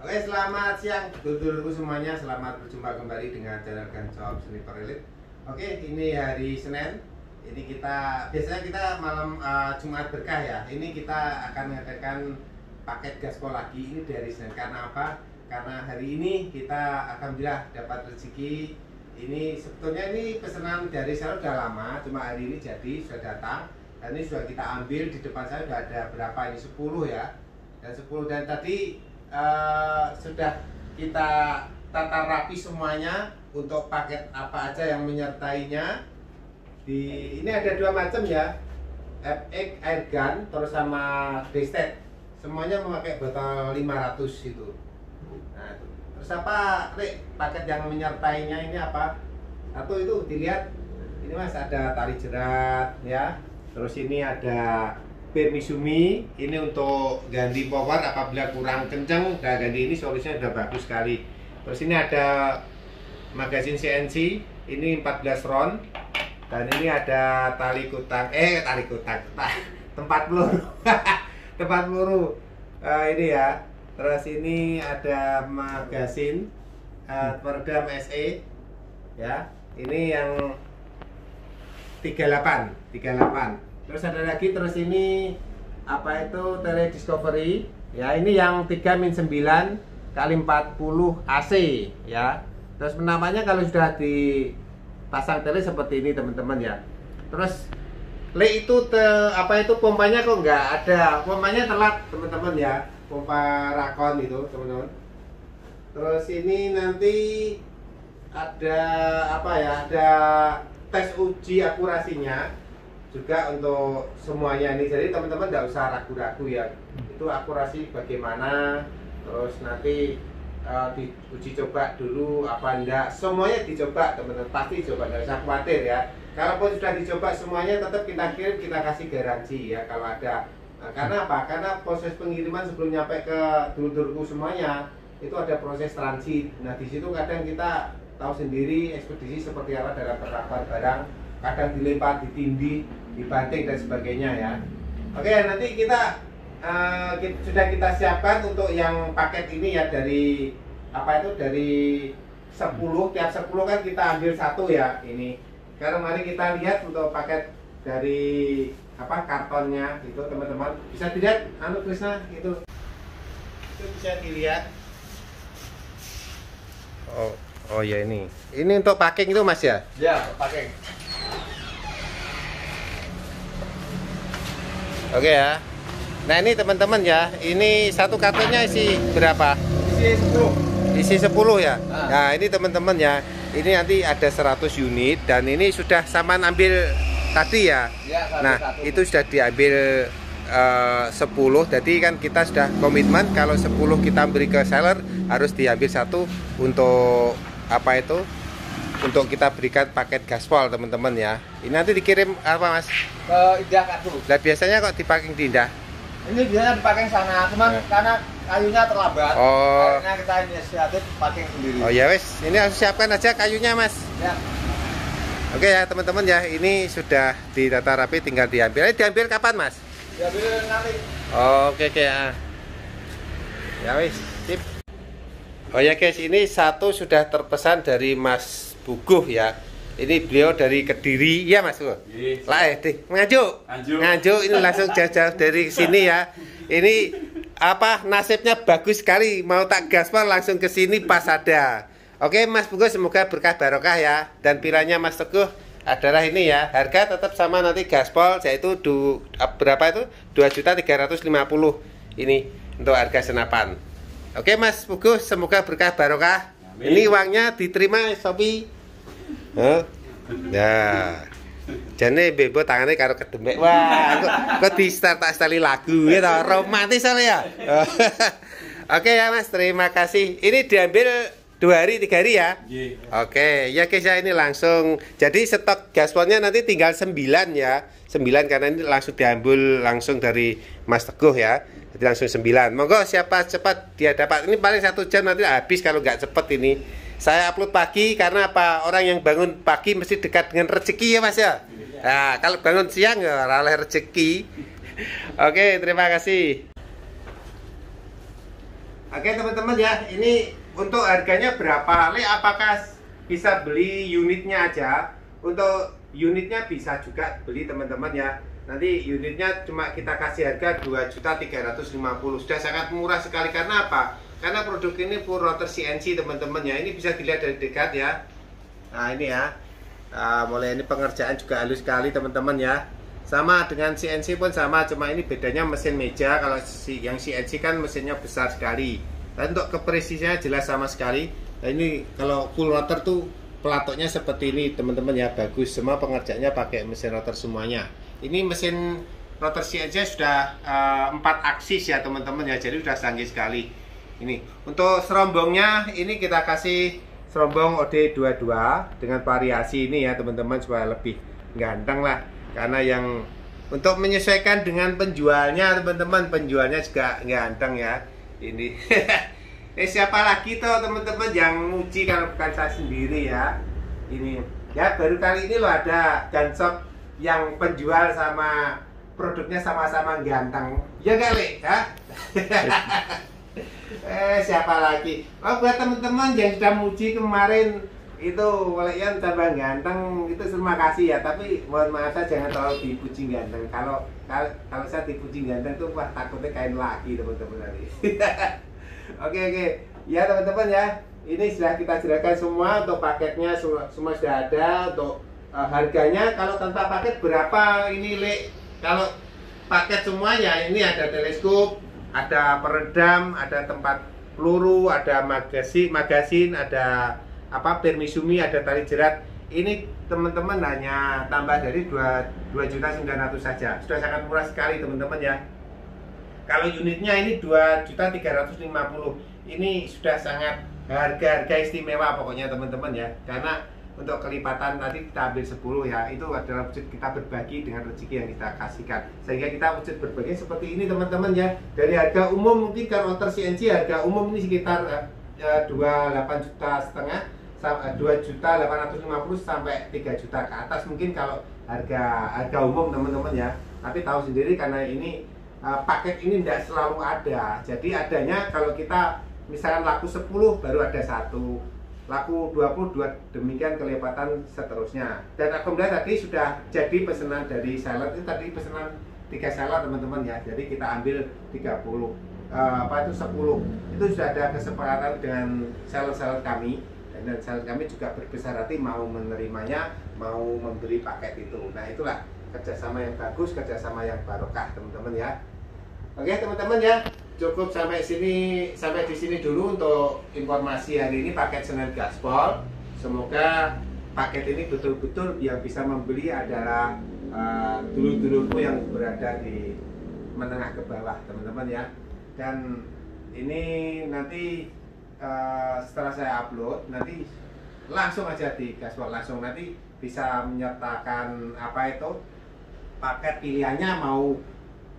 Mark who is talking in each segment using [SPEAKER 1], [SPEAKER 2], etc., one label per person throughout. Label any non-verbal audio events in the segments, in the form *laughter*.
[SPEAKER 1] Oke, selamat siang dulurku semuanya. Selamat berjumpa kembali dengan channel Gancop Sniper Elite. Oke, ini hari Senin. Ini kita biasanya kita malam uh, Jumat berkah ya. Ini kita akan mengadakan paket gaspol lagi ini dari Senin. Karena apa? Karena hari ini kita alhamdulillah dapat rezeki. Ini sebetulnya ini pesanan dari saya udah lama, cuma hari ini jadi sudah datang. Dan ini sudah kita ambil di depan saya sudah ada berapa ini 10 ya. Dan 10 dan tadi uh, sudah kita tata rapi semuanya untuk paket apa aja yang menyertainya. Di ini ada dua macam ya. FX air gun terus sama Destet semuanya memakai botol 500 itu. Nah itu. Terus apa Rik, paket yang menyertainya ini apa? Satu itu dilihat. Ini mas ada tali jerat ya. Terus ini ada Permisumi ini untuk ganti power apabila kurang kencang udah ganti ini solusinya udah bagus sekali. Terus ini ada magazin CNC ini 14 round dan ini ada tali kutang eh tali kutang tempat peluru. *laughs* Tempat peluru. Uh, ini ya. Terus ini ada magazin uh, peredam SE ya. Ini yang 38 38 terus ada lagi terus ini apa itu tele discovery ya ini yang 3 min 9 kali 40 AC ya. Terus namanya kalau sudah dipasang tele seperti ini teman-teman ya. Terus le itu te, apa itu pompanya kok nggak ada? Pompanya telat teman-teman ya. Pompa rakon itu teman-teman. Terus ini nanti ada apa ya ada tes uji akurasinya juga untuk semuanya ini jadi teman-teman tidak usah ragu-ragu ya. Itu akurasi bagaimana terus nanti uh, diuji coba dulu apa enggak semuanya dicoba teman-teman pasti coba tidak usah khawatir ya. Kalaupun sudah dicoba semuanya tetap kita kirim kita kasih garansi ya kalau ada. Nah, karena apa? Karena proses pengiriman sebelum nyampe ke dulur-dulurku semuanya itu ada proses transit. Nah di situ kadang kita tahu sendiri ekspedisi seperti apa dalam perlakuan barang kadang dilempar ditindih dibanting dan sebagainya ya. Oke nanti kita uh, kita, sudah kita siapkan untuk yang paket ini ya dari apa itu dari 10 tiap 10 kan kita ambil satu ya ini. Sekarang mari kita lihat untuk paket dari apa kartonnya itu teman-teman. Bisa dilihat anu Krisna itu. Itu bisa dilihat. Oh oh ya ini. Ini untuk packing itu mas ya?
[SPEAKER 2] Ya packing
[SPEAKER 1] oke ya. Nah ini teman-teman ya ini satu kartonnya isi berapa?
[SPEAKER 2] Isi 10
[SPEAKER 1] isi 10 ya? Ah. nah ini teman-teman ya ini nanti ada 100 unit dan ini sudah sama ambil tadi ya,
[SPEAKER 2] ya
[SPEAKER 1] nah satu. itu sudah diambil uh, 10 jadi kan kita sudah komitmen kalau 10 kita beri ke seller harus diambil satu untuk apa itu untuk kita berikan paket gaspol teman-teman ya. Ini nanti dikirim apa mas?
[SPEAKER 2] Ke Indah Kadu
[SPEAKER 1] nah biasanya kok dipaking di Indah
[SPEAKER 2] ini biasanya dipakai sana cuman ya. karena kayunya terlambat oh. akhirnya kita inisiatif packing sendiri.
[SPEAKER 1] Oh ya wes. Ini harus siapkan aja kayunya mas.
[SPEAKER 2] Ya.
[SPEAKER 1] Oke ya teman-teman ya. Ini sudah ditata rapi tinggal diambil. Ini diambil kapan mas?
[SPEAKER 2] Diambil nanti.
[SPEAKER 1] Oh, oke oke ya. Ya wes. Sip. Oh ya guys, ini satu sudah terpesan dari Mas Buguh ya. Ini beliau dari Kediri, ya Mas Buguh.
[SPEAKER 2] Iya.
[SPEAKER 1] Lah eh, deh, ngajuk. Ngajuk ini langsung *laughs* jauh-jauh dari sini ya. Ini apa nasibnya bagus sekali mau tak gaspol langsung ke sini pas ada. Oke Mas Buguh semoga berkah barokah ya dan pilanya Mas Teguh adalah ini ya harga tetap sama nanti gaspol yaitu du, berapa itu dua juta tiga ratus lima puluh ini untuk harga senapan. Oke Mas Pugu, semoga berkah barokah. Amin. Ini uangnya diterima Sopi. Ya. Jane bebo tangannya karo kedemek. Wah, kok kok di start stali lagu ya toh, romantis ya. *laughs* Oke ya Mas, terima kasih. Ini diambil dua hari tiga hari ya
[SPEAKER 2] yeah.
[SPEAKER 1] oke ya guys ya ini langsung jadi stok gaspolnya nanti tinggal 9 ya 9 karena ini langsung diambil langsung dari Mas Teguh ya jadi langsung 9 monggo siapa cepat dia dapat ini paling satu jam nanti habis kalau nggak cepet ini saya upload pagi karena apa orang yang bangun pagi mesti dekat dengan rezeki ya mas ya nah kalau bangun siang ya oleh rezeki *laughs* oke terima kasih Oke teman-teman ya, ini untuk harganya berapa? Le, apakah bisa beli unitnya aja? Untuk unitnya bisa juga beli teman-teman ya. Nanti unitnya cuma kita kasih harga 2.350. Sudah sangat murah sekali karena apa? Karena produk ini full rotor CNC teman-teman ya. Ini bisa dilihat dari dekat ya. Nah ini ya. Nah, mulai ini pengerjaan juga halus sekali teman-teman ya. Sama dengan CNC pun sama cuma ini bedanya mesin meja. Kalau si yang CNC kan mesinnya besar sekali. Dan untuk kepresisinya jelas sama sekali. Nah, ini kalau full rotor tuh pelatoknya seperti ini teman-teman ya. Bagus. Semua pengerjaannya pakai mesin rotor semuanya. Ini mesin rotor CNC sudah uh, eh, 4 aksis ya teman-teman ya. Jadi sudah canggih sekali ini. Untuk serombongnya ini kita kasih serombong OD22 dengan variasi ini ya teman-teman supaya lebih ganteng lah. Karena yang untuk menyesuaikan dengan penjualnya teman-teman penjualnya juga ganteng ya. Ini. *laughs* Eh siapa lagi tuh teman-teman yang muji kalau bukan saya sendiri ya? Ini. Ya baru kali ini loh ada shop yang penjual sama produknya sama-sama ganteng. Ya kali *laughs* ya eh siapa lagi? Oh buat teman-teman yang sudah muji kemarin itu yang tambah ganteng itu terima kasih ya. Tapi mohon maaf saya jangan terlalu dipuji ganteng. Kalau kalau saya dipuji ganteng itu wah takutnya kain lagi teman-teman. Tadi *laughs* oke oke. Ya teman-teman ya ini sudah kita jelaskan semua untuk paketnya. Semua, sudah ada untuk uh, harganya. Kalau tanpa paket berapa ini le kalau paket semuanya ini ada teleskop ada peredam ada tempat peluru ada magasin magasin ada apa permisumi ada tali jerat. Ini teman-teman hanya tambah dari 2 juta 900 saja. Sudah sangat murah sekali teman-teman ya. Kalau unitnya ini 2 juta 350 ini sudah sangat harga-harga istimewa pokoknya teman-teman ya. Karena untuk kelipatan tadi kita ambil 10 ya itu adalah wujud kita berbagi dengan rezeki yang kita kasihkan. Sehingga kita wujud berbagi seperti ini teman-teman ya. Dari harga umum mungkin kalau motor CNC harga umum ini sekitar uh, 28 juta setengah 2 juta 850 sampai 3 juta ke atas mungkin kalau harga harga umum teman-teman ya. Tapi tahu sendiri karena ini uh, paket ini tidak selalu ada. Jadi adanya kalau kita misalkan laku 10 baru ada satu laku 20 dua demikian kelipatan seterusnya. Dan kemudian tadi sudah jadi pesanan dari seller. Itu tadi pesanan tiga seller teman-teman ya. Jadi kita ambil 30 uh, apa itu 10 itu sudah ada kesepakatan dengan seller-seller kami. Dan sales kami juga berbesar hati mau menerimanya mau memberi paket itu. Nah itulah kerjasama yang bagus kerjasama yang barokah teman-teman ya. Oke teman-teman ya cukup sampai sini sampai di sini dulu untuk informasi hari ini paket Senin Gaspol semoga paket ini betul-betul yang bisa membeli adalah uh, dulur-dulurku yang berada di menengah ke bawah teman-teman ya. Dan ini nanti uh, setelah saya upload nanti langsung aja di Gaspol langsung nanti bisa menyertakan apa itu paket pilihannya mau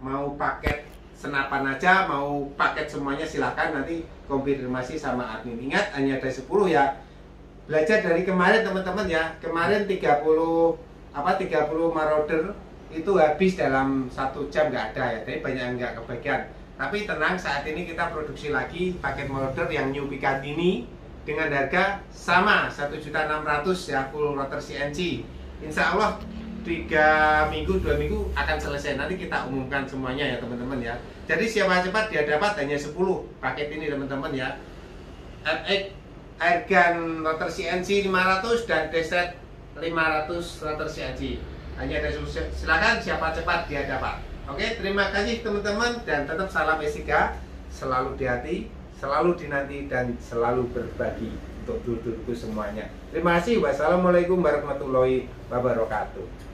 [SPEAKER 1] mau paket senapan aja mau paket semuanya silahkan nanti konfirmasi sama admin. Ingat hanya ada 10 ya. Belajar dari kemarin teman-teman ya. Kemarin 30 apa 30 marauder itu habis dalam satu jam nggak ada ya. Tapi banyak yang nggak kebagian. Tapi tenang, saat ini kita produksi lagi paket motor yang New Pickup ini dengan harga sama 1.600 ya full rotor CNC. Insya Allah tiga minggu dua minggu akan selesai nanti kita umumkan semuanya ya teman-teman ya. Jadi siapa cepat dia dapat hanya 10 paket ini teman-teman ya. FX airgun rotor CNC 500 dan deset 500 rotor CNC. Hanya ada silakan siapa cepat dia dapat. Oke, terima kasih teman-teman dan tetap salam Esika, selalu di hati, selalu dinanti dan selalu berbagi untuk dulur-dulurku semuanya. Terima kasih. Wassalamualaikum warahmatullahi wabarakatuh.